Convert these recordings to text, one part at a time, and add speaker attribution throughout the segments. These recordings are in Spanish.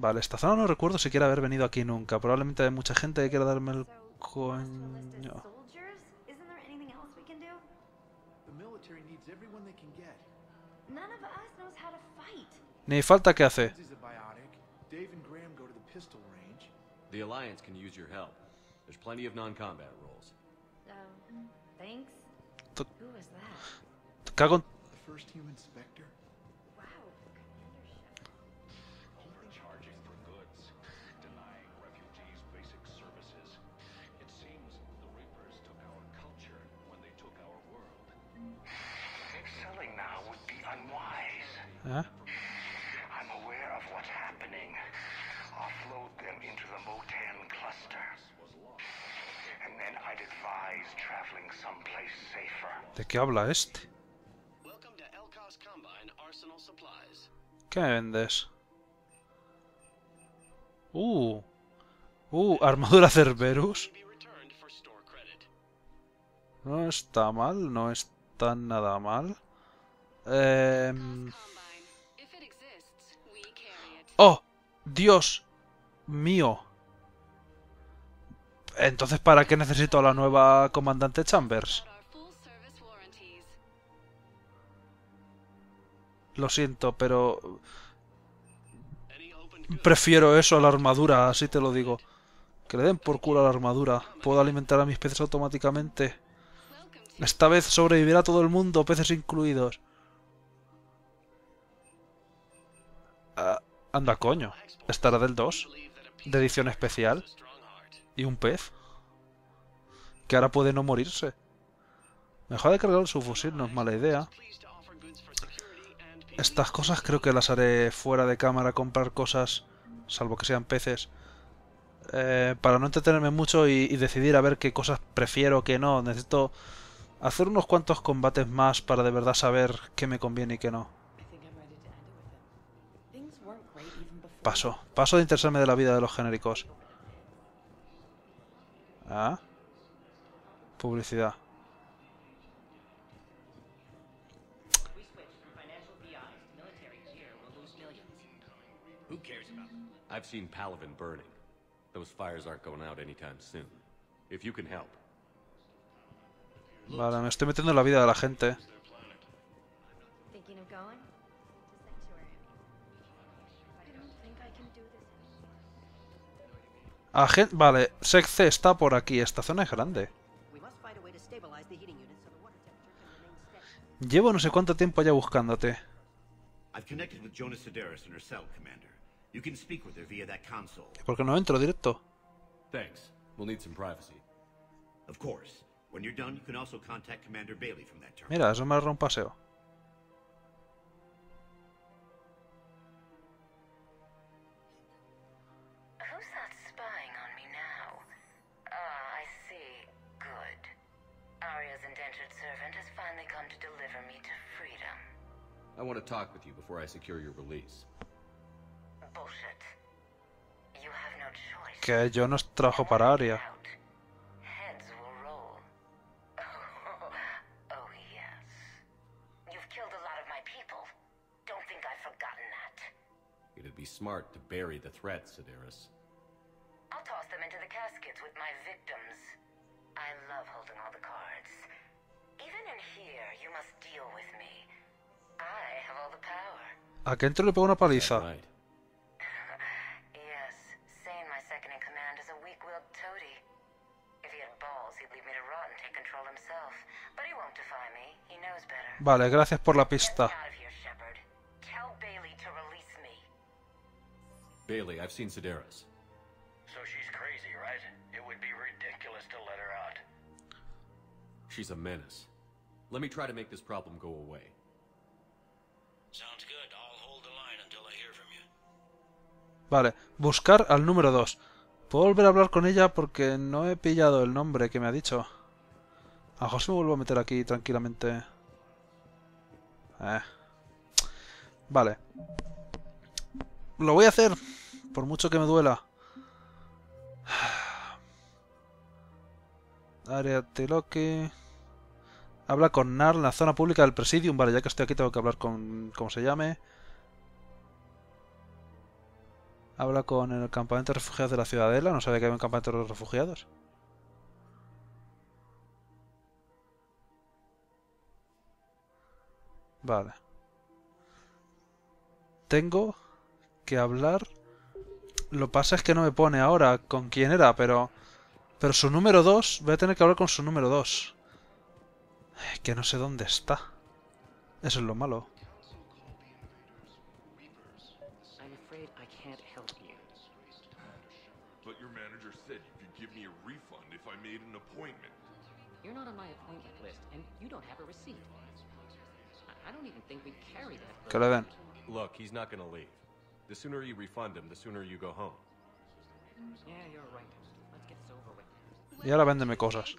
Speaker 1: Vale, esta zona no recuerdo siquiera haber venido aquí nunca. Probablemente hay mucha gente que quiera darme el coño.
Speaker 2: soldiers? Isn't there anything else we can do?
Speaker 3: The military needs everyone they can get.
Speaker 2: None of us knows how to fight.
Speaker 1: Ni falta que hace.
Speaker 3: The
Speaker 4: Alliance can use your help. There's plenty of non-combat roles.
Speaker 2: Um, thanks. Who was that?
Speaker 1: Cago en...
Speaker 3: The first human specter.
Speaker 5: Safer.
Speaker 1: ¿De qué habla este?
Speaker 6: Welcome to Elkos Combine Arsenal Supplies.
Speaker 1: ¿Qué me vendes? Uh. Uh, armadura Cerberus. No está mal, no está nada mal. ¡Oh! ¡Dios mío! Entonces, ¿para qué necesito la nueva comandante Chambers? Lo siento, pero prefiero eso a la armadura, así te lo digo. Que le den por culo a la armadura. Puedo alimentar a mis peces automáticamente. Esta vez sobrevivirá todo el mundo, peces incluidos. Ah, anda coño. Estará del 2,
Speaker 6: believe that a
Speaker 1: de edición especial. Y un pez. Que ahora puede no morirse. Mejor de cargar su fusil, no es mala idea. Estas cosas creo que las haré fuera de cámara, comprar cosas, salvo que sean peces, eh, para no entretenerme mucho y, y decidir a ver qué cosas prefiero, qué no. Necesito hacer unos cuantos combates más para de verdad saber qué me conviene y qué no.
Speaker 7: I think I'm ready to end it with him. Things weren't great even before.
Speaker 1: Paso, paso de interesarme de la vida de los genéricos. Ah. Publicidad.
Speaker 6: Who cares about them?
Speaker 4: I've seen Palavin burning. Those fires aren't going out anytime soon. If you can help.
Speaker 1: Vale, me estoy metiendo en la vida de la gente. Agen- vale, SecC está por aquí. Esta zona es grande. Llevo no sé cuánto tiempo ya buscándote.
Speaker 8: I've connected with Jonas Sedaris in her cell, Commander. You can speak with her via that console.
Speaker 1: ¿Por qué no entro directo?
Speaker 4: Thanks. We'll need some privacy.
Speaker 8: Of course. When you're done, you can also contact Commander Bailey from that terminal.
Speaker 1: Mira, eso me da un paseo.
Speaker 9: I
Speaker 4: want to talk with you before I secure your release.
Speaker 9: Bullshit. You have no choice.
Speaker 1: Que yo no trabajo para Aria.
Speaker 9: Heads will roll. Oh, yes. You've killed a lot of my people. Don't think I've forgotten that.
Speaker 4: It'd be smart to bury the threat, Sedaris.
Speaker 9: I'll toss them into the caskets with my victims. I love holding all the cards. Even in here, you must deal with me. I have all the power.
Speaker 1: A que entro le pego una paliza.
Speaker 4: Right.
Speaker 9: yes, Sane, my second in command, is a weak-willed toady. If he had balls, he'd leave me to rot and take control himself. But he won't defy me. He knows better.
Speaker 1: Vale, gracias por la pista.
Speaker 9: out of here, Shepard. Tell Bailey to release me.
Speaker 4: Bailey, I've seen Sedaris.
Speaker 5: So she's crazy, right? It would be ridiculous to let her out.
Speaker 4: She's a menace. Let me try to make this problem go away.
Speaker 1: Vale, buscar al número 2. ¿Puedo volver a hablar con ella? Porque no he pillado el nombre que me ha dicho. A se me vuelvo a meter aquí tranquilamente. Eh. Vale. Lo voy a hacer. Por mucho que me duela. Área Tiloki. Habla con Nar en la zona pública del Presidium. Vale, ya que estoy aquí tengo que hablar con... ¿Cómo se llame? Habla con el campamento de refugiados de la Ciudadela. No sabía que había un campamento de refugiados. Vale. Tengo que hablar. Lo pasa es que no me pone ahora con quién era, pero. Pero su número 2. Voy a tener que hablar con su número 2. Que no sé dónde está. Eso es lo malo.
Speaker 7: You're not on my appointment list, and you don't have a receipt. I- I don't even think we carry that.
Speaker 1: Que le den.
Speaker 4: Look, he's not gonna leave. The sooner you refund him, the sooner you go home.
Speaker 7: Yeah, you're right. Let's get this over with.
Speaker 1: Y ahora véndeme cosas.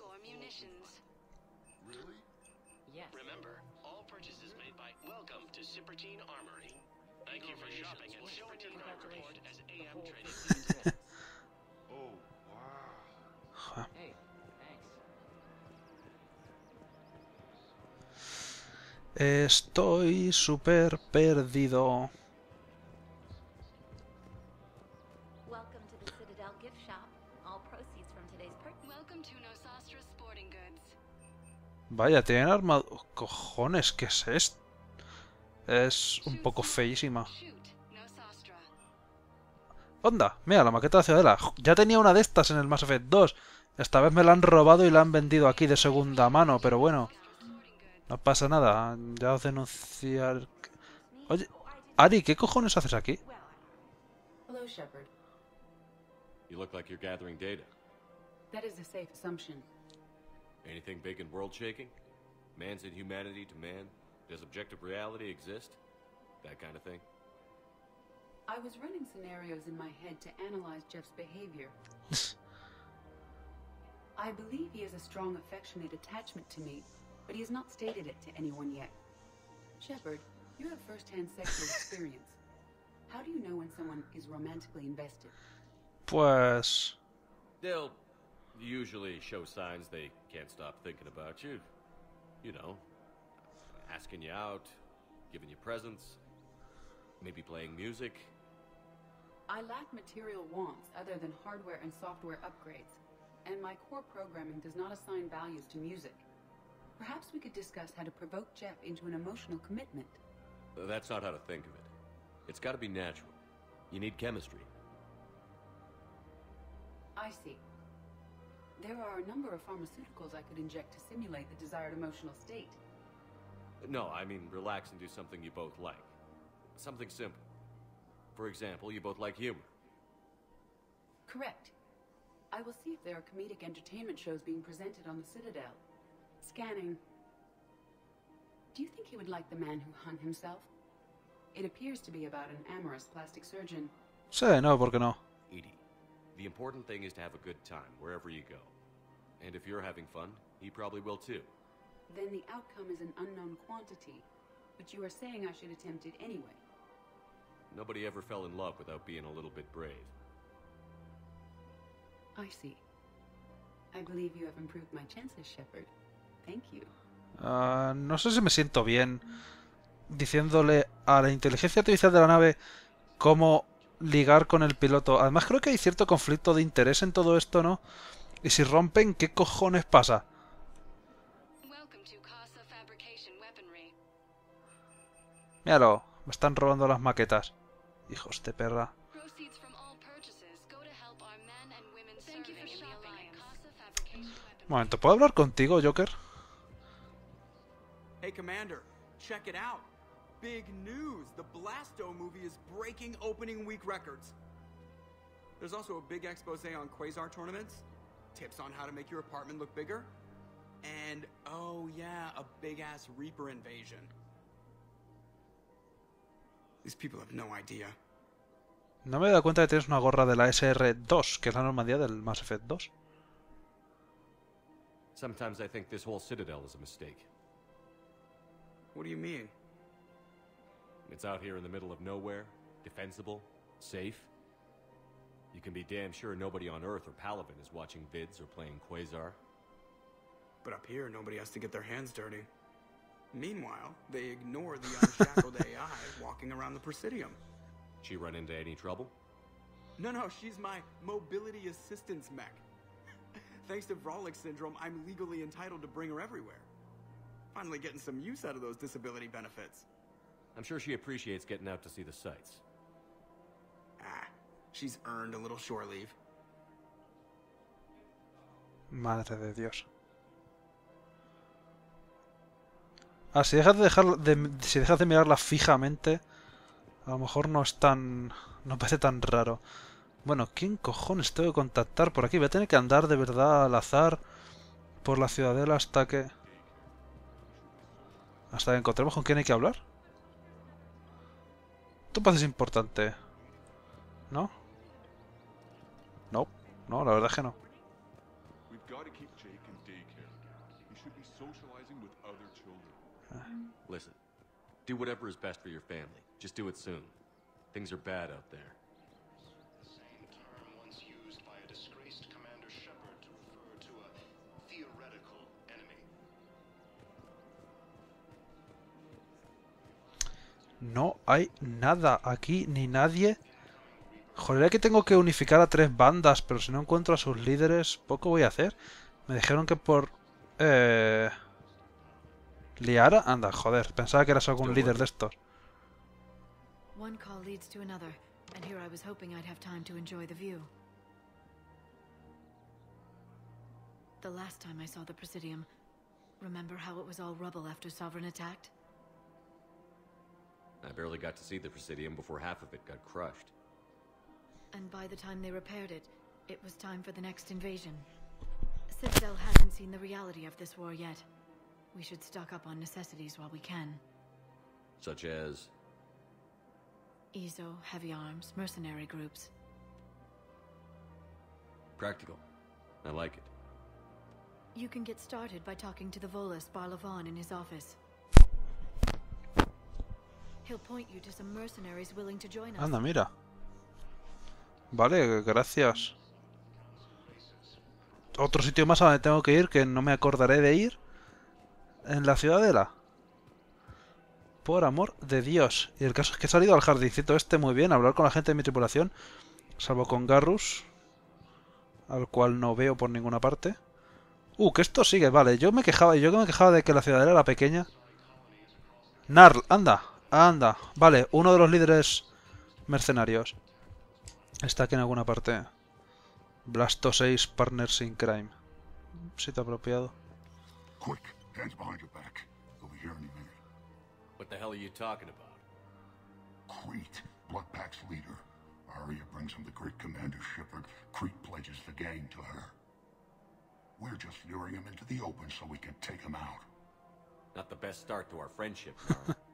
Speaker 10: Nosastra Sporting Goods.
Speaker 1: Vaya, tienen armadura... Cojones, ¿qué es esto? Es un poco feísima. Onda, mira, la maqueta de la Ciudadela. Ya tenía una de estas en el Mass Effect 2. Esta vez me la han robado y la han vendido aquí de segunda mano, pero bueno. No pasa nada, ya os denunciar... Oye, Ari, ¿qué cojones haces aquí?
Speaker 11: Hello, Shepard.
Speaker 4: You look like you're gathering data.
Speaker 11: That is a safe assumption.
Speaker 4: Anything big and world shaking? Man's inhumanity to man? Does objective reality exist? That kind of thing?
Speaker 11: I was running scenarios in my head to analyze Jeff's behavior. I believe he has a strong affectionate attachment to me, but he has not stated it to anyone yet. Shepard, you have first-hand sexual experience. How do you know when someone is romantically invested?
Speaker 1: Pues...
Speaker 4: They'll usually show signs they can't stop thinking about you. You know, asking you out, giving you presents, maybe playing music.
Speaker 11: I lack material wants other than hardware and software upgrades, and my core programming does not assign values to music. Perhaps we could discuss how to provoke Jeff into an emotional commitment.
Speaker 4: That's not how to think of it. It's got to be natural. You need chemistry.
Speaker 11: I see. There are a number of pharmaceuticals I could inject to simulate the desired emotional state.
Speaker 4: No, I mean relax and do something you both like. Something simple. For example, you both like humor.
Speaker 11: Correct. I will see if there are comedic entertainment shows being presented on the Citadel. Scanning. Do you think he would like the man who hung himself? It appears to be about an amorous plastic surgeon.
Speaker 1: Sí, no, ¿por qué no?
Speaker 4: Edie, the important thing is to have a good time wherever you go. And if you're having fun, he probably will too.
Speaker 11: Then the outcome is an unknown quantity. But you are saying I should attempt it anyway.
Speaker 4: Nobody ever fell in love without being a little bit brave.
Speaker 11: I see. I believe you have improved my chances, Shepard. Thank you.
Speaker 1: Ah, no sé si me siento bien diciéndole a la inteligencia artificial de la nave cómo ligar con el piloto. Además creo que hay cierto conflicto de interés en todo esto, ¿no? Y si rompen, ¿qué cojones pasa? Míralo, me están robando las maquetas. Hijos de perra. Un momento, ¿puedo hablar contigo, Joker?
Speaker 12: Hey, Commander, check it out. Big news! The Blasto movie is breaking opening week records. There's also a big expose on Quasar tournaments, tips on how to make your apartment look bigger, and oh yeah, a big ass Reaper invasion. These people have no idea.
Speaker 1: No me he dado cuenta que tienes una gorra de la SR2, que es la Normandía del Mass Effect 2.
Speaker 4: Sometimes I think this whole citadel is a mistake.
Speaker 12: What do you mean?
Speaker 4: It's out here in the middle of nowhere, defensible, safe. You can be damn sure nobody on Earth or Palaven is watching vids or playing Quasar.
Speaker 12: But up here, nobody has to get their hands dirty. Meanwhile, they ignore the unshackled AI walking around the Presidium.
Speaker 4: She run into any trouble?
Speaker 12: No, no, she's my mobility assistance mech. Thanks to Vrolic syndrome, I'm legally entitled to bring her everywhere. Finally getting some use out of those disability benefits.
Speaker 4: I'm sure she appreciates getting out to see the sights.
Speaker 12: Ah, she's earned a little shore leave.
Speaker 1: Madre de Dios. Ah, si dejas de dejar de, si dejas de mirarla fijamente, a lo mejor no es tan. no parece tan raro. Bueno, ¿quién cojones tengo que contactar por aquí? Voy a tener que andar de verdad al azar por la ciudadela hasta que. Hasta que encontremos con quién hay que hablar. Tú pareces importante. ¿No? No, no, la verdad es que no.
Speaker 4: Listen, do whatever is best for your family. Just do it soon. Things are bad out there.
Speaker 1: No hay nada aquí ni nadie. Joder, que tengo que unificar a tres bandas, pero si no encuentro a sus líderes, poco voy a hacer. Me dijeron que por... Eh... ¿Liara? Anda, joder, pensaba que eras algún líder de estos.
Speaker 13: One call leads to another, and here I was hoping I'd have time to enjoy the view. The last time I saw the Presidium, remember how it was all rubble after Sovereign attacked?
Speaker 4: I barely got to see the Presidium before half of it got crushed.
Speaker 13: And by the time they repaired it, it was time for the next invasion. Citadel hasn't seen the reality of this war yet. We should stock up on necessities while we can.
Speaker 4: Such as.
Speaker 13: EZO, heavy arms, mercenary groups.
Speaker 4: Practical. I like it.
Speaker 13: You can get started by talking to the Volus Barlavon in his office.
Speaker 1: Anda, mira. Vale, gracias. Otro sitio más a donde tengo que ir que no me acordaré de ir. En la ciudadela. Por amor de Dios. Y el caso es que he salido al jardincito este muy bien, a hablar con la gente de mi tripulación. Salvo con Garrus. Al cual no veo por ninguna parte. Uh, que esto sigue, vale. Yo me quejaba, yo me quejaba de que la ciudadela era pequeña. Narl, anda, anda. Vale, uno de los líderes mercenarios. Está aquí en alguna parte. Blasto 6 Partners in Crime. Sitio apropiado.
Speaker 14: Quick, hands behind your back. They'll be here any minute.
Speaker 4: What the hell are you talking about?
Speaker 14: Crete, Bloodpack's leader. Arya brings him the great Commander Shepard. Crete pledges the gang to her. We're just luring him into the open so we can take him out.
Speaker 4: Not the best start to our friendship.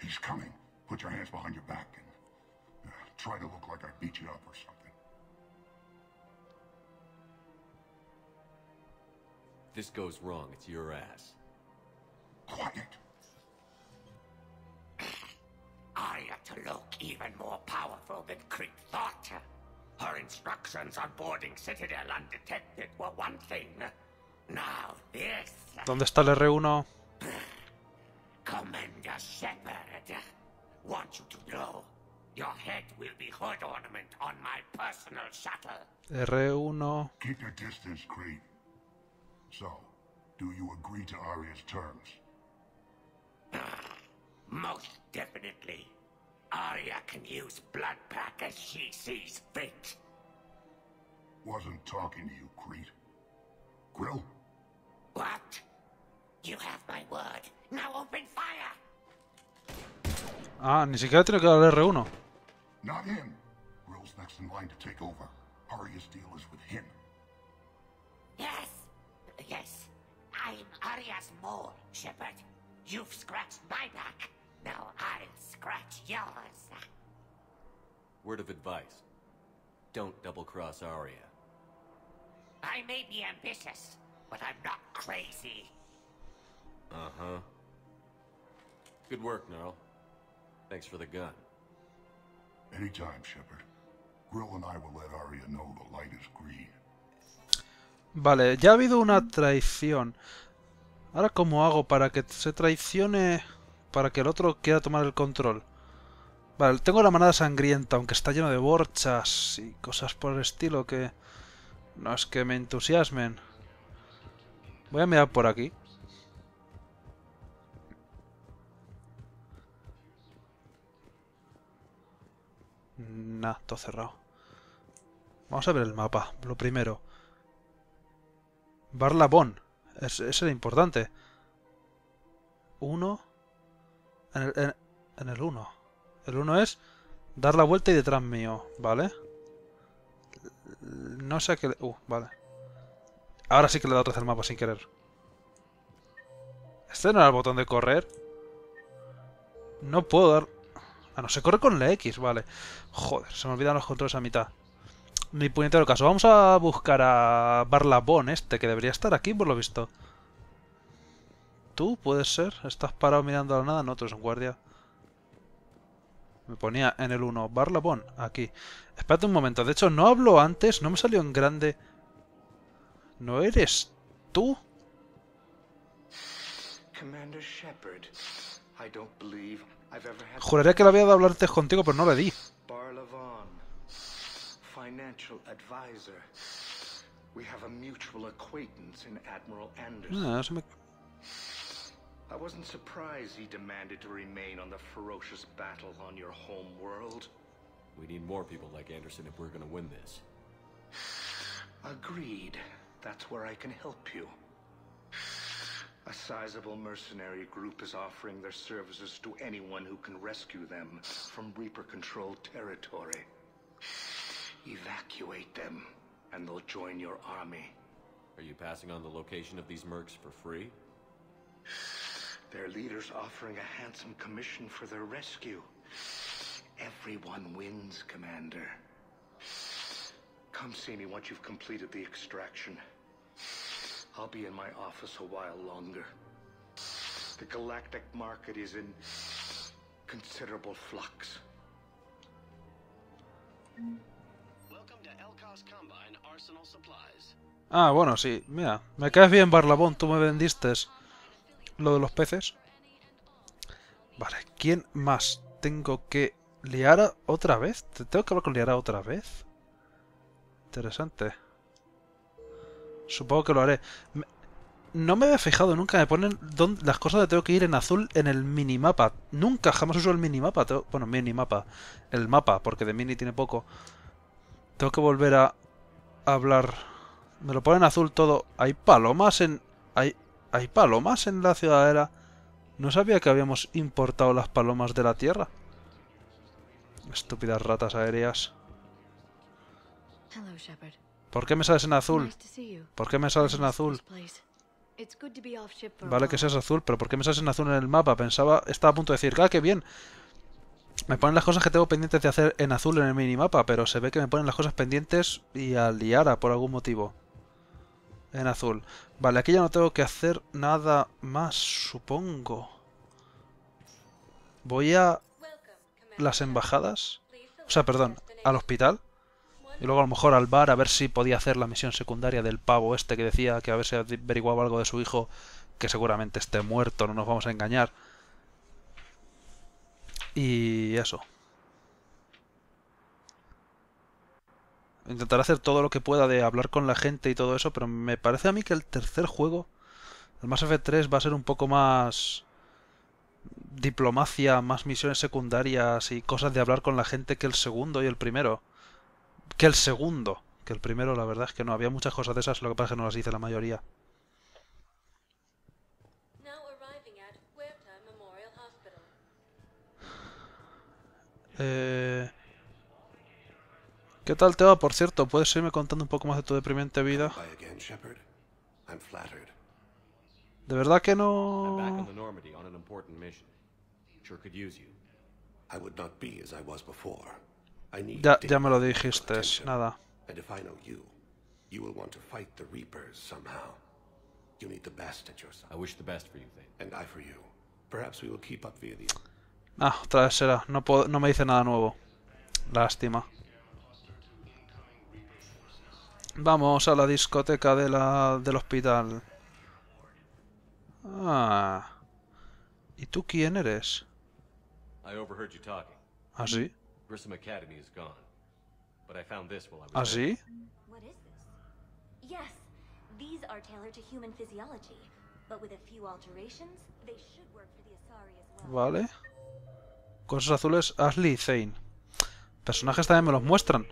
Speaker 14: He's coming. Put your hands behind your back and uh, try to look like I beat you up or something.
Speaker 4: If this goes wrong, it's your ass.
Speaker 14: Quiet.
Speaker 15: Arya to look even more powerful than Crete thought. Her instructions on boarding Citadel undetected were one thing. Now this.
Speaker 1: ¿Dónde está el R1?
Speaker 15: Commander Shepard. Want you to know. Your head will be hood ornament on my personal shuttle.
Speaker 1: R1.
Speaker 14: Keep your distance, Crete. So, do you agree to Arya's terms?
Speaker 15: Most definitely. Arya can use Bloodpack as she sees fit.
Speaker 14: Wasn't talking to you, Crete. Grill?
Speaker 15: What? You have my word. Now open fire!
Speaker 1: Ah, ni siquiera tiene que dar R1.
Speaker 14: Not him. Grill's next in line to take over. Arya's deal is with him.
Speaker 15: Yes, yes. I'm Arya's mole, Shepard. You've scratched my back. Now I'll scratch yours.
Speaker 4: Word of advice. Don't double cross Arya.
Speaker 15: I may be ambitious, but I'm not crazy.
Speaker 4: Uh huh. Good work, Narl. Thanks for the gun.
Speaker 14: Anytime, Shepard. Grill and I will let Arya know the light is green.
Speaker 1: Vale, ya ha habido una traición. Ahora, ¿cómo hago para que se traicione... para que el otro quiera tomar el control? Vale, tengo la manada sangrienta, aunque está lleno de borchas y cosas por el estilo que... No es que me entusiasmen. Voy a mirar por aquí. Nah, todo cerrado. Vamos a ver el mapa, lo primero. Barlabón. Es, ese era importante. Uno. En el, en, el uno. El uno es dar la vuelta y detrás mío, ¿vale? No sé qué... Uh, vale. Ahora sí que le he dado otra vez el mapa sin querer. ¿Este no era el botón de correr? No puedo dar... Ah, no, se corre con la X, vale. Joder, se me olvidan los controles a mitad. Ni puñetero caso. Vamos a buscar a Barlabón este, que debería estar aquí por lo visto. ¿Tú puedes ser? ¿Estás parado mirando a la nada? No, tú eres un guardia. Me ponía en el 1. Barlabón, aquí. Espérate un momento. De hecho, no hablo antes. No me salió en grande. ¿No eres tú?
Speaker 5: Commander Shepard, I don't believe
Speaker 1: Juraría que le había dado hablar antes contigo, pero no le di.
Speaker 5: Barlavon, financial advisor. We have a mutual acquaintance in Admiral Anderson.
Speaker 1: Ah, se me...
Speaker 5: I wasn't surprised he demanded to remain on the ferocious battle on your home world.
Speaker 4: We need more people like Anderson if we're gonna win this.
Speaker 5: Agreed. That's where I can help you. A sizable mercenary group is offering their services to anyone who can rescue them from Reaper-controlled territory. Evacuate them, and they'll join your army.
Speaker 4: Are you passing on the location of these mercs for free?
Speaker 5: Their leader's offering a handsome commission for their rescue. Everyone wins, Commander. Come see me once you've completed the extraction. I'll be in my office a while longer. The galactic market is in considerable flux.
Speaker 6: Welcome to Elcos Combine Arsenal Supplies.
Speaker 1: Ah, bueno, sí. Mira, me caes bien, Barlabón. Tú me vendiste lo de los peces. Vale, ¿quién más tengo que liar otra vez? ¿Te ¿Tengo que hablar con Liara otra vez? Interesante. Supongo que lo haré. No me había fijado nunca, me ponen dónde- las cosas donde tengo que ir en azul en el minimapa. Nunca, jamás uso el minimapa. Bueno, minimapa. El mapa, porque de mini tiene poco. Tengo que volver a hablar. Me lo ponen azul todo. ¿Hay palomas en... ¿Hay, ¿Hay palomas en la ciudadela? No sabía que habíamos importado las palomas de la tierra. Estúpidas ratas aéreas.
Speaker 2: Hello, Shepard.
Speaker 1: ¿Por qué me sales en azul? ¿Por qué me sales en azul? Vale que seas azul, pero ¿por qué me sales en azul en el mapa? Pensaba, estaba a punto de decir, ¡ah, qué bien! Me ponen las cosas que tengo pendientes de hacer en azul en el minimapa, pero se ve que me ponen las cosas pendientes y a Liara por algún motivo. En azul. Vale, aquí ya no tengo que hacer nada más, supongo. Voy a las embajadas. O sea, perdón, al hospital. Y luego a lo mejor al bar a ver si podía hacer la misión secundaria del pavo este que decía que a ver si averiguaba algo de su hijo, que seguramente esté muerto, no nos vamos a engañar. Y eso. Intentaré hacer todo lo que pueda de hablar con la gente y todo eso, pero me parece a mí que el tercer juego, el Mass Effect 3, va a ser un poco más diplomacia, más misiones secundarias y cosas de hablar con la gente que el segundo y el primero. Que el segundo. Que el primero, la verdad es que no. Había muchas cosas de esas, lo que pasa es que no las hice la mayoría. Eh... ¿Qué tal te va, por cierto? ¿Puedes irme contando un poco más de tu deprimente vida? De verdad que no...
Speaker 4: on the Normandy on an important mission. Sure could use you.
Speaker 16: I would not be as I was before. I need
Speaker 1: Ya, ya me lo dijiste, nada.
Speaker 16: And if I know you, you will want to fight the Reapers somehow. You need the best at your side.
Speaker 4: I wish the best for you, Thane.
Speaker 16: And I for you. Perhaps we will keep up via the...
Speaker 1: Ah, otra vez será. No, puedo- no me dice nada nuevo. Lástima. Vamos a la discoteca de la, del hospital. Ah. ¿Y tú quién eres?
Speaker 4: I overheard you talking.
Speaker 1: ¿Ah, sí?
Speaker 4: Grissom Academy is gone. But I found this while I was
Speaker 1: ¿Ah,
Speaker 4: there.
Speaker 1: sí?
Speaker 17: What is this? Yes, these are tailored to human physiology, but with a few alterations, they should work for the Asari as well.
Speaker 1: Vale. Cosas azules, Ashley y Zane. Personajes también me los muestran.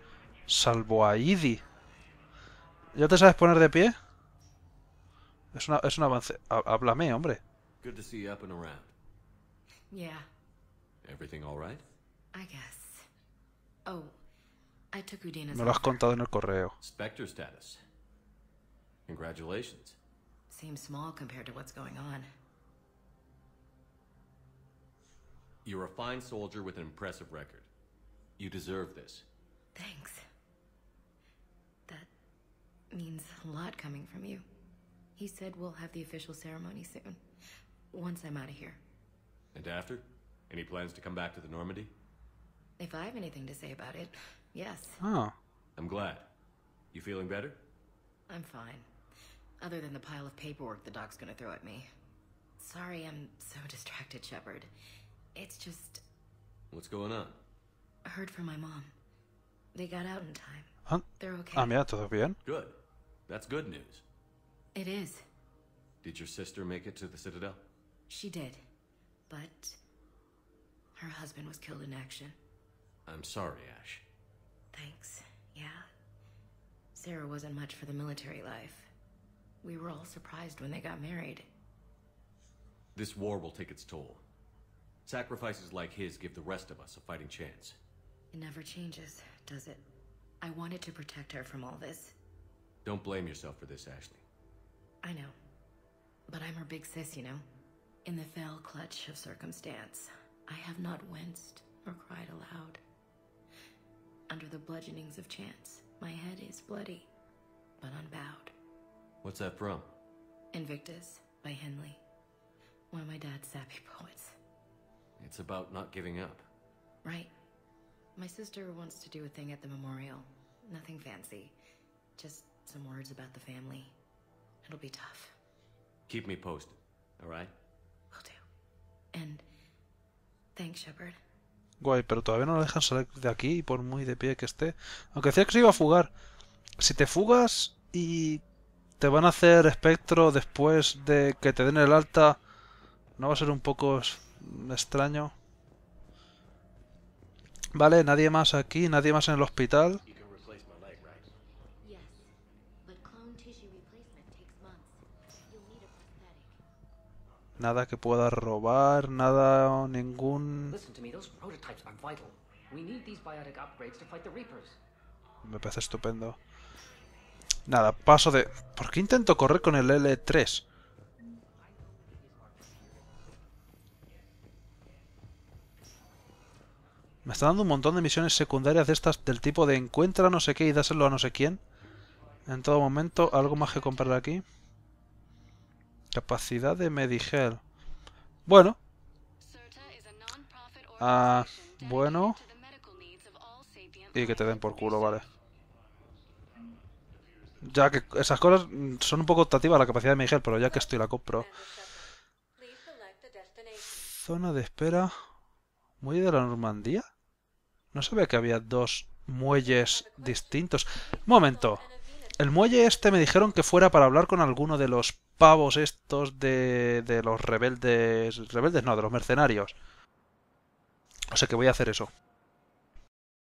Speaker 1: Salvo a Idi. ¿Ya te sabes poner de pie? Es, una, es un avance. Há- Háblame, hombre.
Speaker 4: Good to see you up and around.
Speaker 2: Yeah,
Speaker 4: Everything all right?
Speaker 2: I guess. Oh, I took Udina's
Speaker 1: Me lo has
Speaker 2: offer.
Speaker 1: contado en el correo.
Speaker 4: Spectre status. Congratulations.
Speaker 2: Seems small compared to what's going on.
Speaker 4: You're a fine soldier with an impressive record. You deserve this.
Speaker 2: Thanks. That means a lot coming from you. He said we'll have the official ceremony soon. Once I'm out of here.
Speaker 4: And after? Any plans to come back to the Normandy?
Speaker 2: If I have anything to say about it, yes,
Speaker 1: Ah,
Speaker 4: I'm glad. You feeling better?
Speaker 2: I'm fine. Other than the pile of paperwork the doc's gonna throw at me. Sorry I'm so distracted, Shepard. It's just
Speaker 4: What's going on?
Speaker 2: I heard from my mom. They got out in time.
Speaker 1: Huh?
Speaker 2: They're okay.
Speaker 1: ah, mira, todo bien.
Speaker 4: Good. That's good news.
Speaker 2: It is.
Speaker 4: Did your sister make it to the Citadel?
Speaker 2: She did. But her husband was killed in action.
Speaker 4: I'm sorry, Ash.
Speaker 2: Thanks. Yeah. Sarah wasn't much for the military life. We were all surprised when they got married.
Speaker 4: This war will take its toll. Sacrifices like his give the rest of us a fighting chance.
Speaker 2: It never changes, does it? I wanted to protect her from all this.
Speaker 4: Don't blame yourself for this, Ashley.
Speaker 2: I know. But I'm her big sis, you know? In the fell clutch of circumstance, I have not winced or cried aloud. Under the bludgeonings of chance, my head is bloody, but unbowed.
Speaker 4: What's that from?
Speaker 2: Invictus by Henley, one of my dad's sappy poets.
Speaker 4: It's about not giving up.
Speaker 2: Right. My sister wants to do a thing at the memorial. Nothing fancy. Just some words about the family. It'll be tough.
Speaker 4: Keep me posted, alright?
Speaker 2: Will do. And thanks, Shepard.
Speaker 1: Guay, pero todavía no lo dejan salir de aquí, por muy de pie que esté. Aunque decía que se iba a fugar. Si te fugas y te van a hacer espectro después de que te den el alta, ¿no va a ser un poco extraño? Vale, nadie más aquí, nadie más en el hospital.
Speaker 6: You can replace my leg, right?
Speaker 17: Yes, but clone tissue replacement takes months. You'll need a prosthetic.
Speaker 1: Nada que pueda robar, nada, ningún...
Speaker 7: Me
Speaker 1: parece estupendo. Nada, paso de... ¿Por qué intento correr con el L3? Me está dando un montón de misiones secundarias de estas del tipo de encuentra no sé qué y dáselo a no sé quién. En todo momento, algo más que comprar aquí. Capacidad de Medigel. Bueno. Ah, bueno. Y que te den por culo, vale. Ya que esas cosas son un poco optativas la capacidad de Miguel, pero ya que estoy la compro. Zona de espera. ¿Muelle de la Normandía? No sabía que había dos muelles distintos. Momento. El muelle este me dijeron que fuera para hablar con alguno de los pavos estos de, de los rebeldes... Rebeldes no, de los mercenarios. O sea que voy a hacer eso.